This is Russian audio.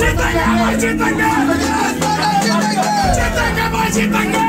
Читанга, Читанга! Читанга, Читанга!